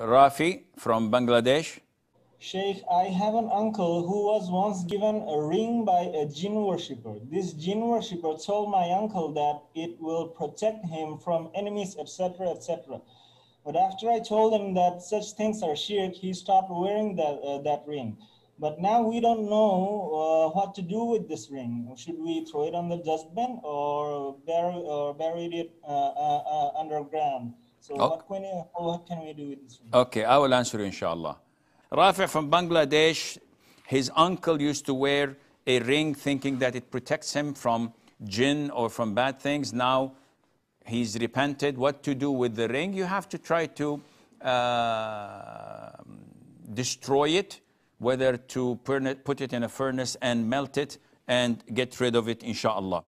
Rafi from Bangladesh. Sheikh, I have an uncle who was once given a ring by a jinn worshipper. This jinn worshipper told my uncle that it will protect him from enemies, etc., etc. But after I told him that such things are shirk, he stopped wearing that, uh, that ring. But now we don't know uh, what to do with this ring. Should we throw it on the dustbin or bury, or bury it uh, uh, uh underground? So okay. what, can we, what can we do with this? Okay, I will answer you, inshallah. Rafi from Bangladesh, his uncle used to wear a ring thinking that it protects him from jinn or from bad things. Now he's repented. What to do with the ring? You have to try to uh, destroy it, whether to put it in a furnace and melt it and get rid of it, inshallah.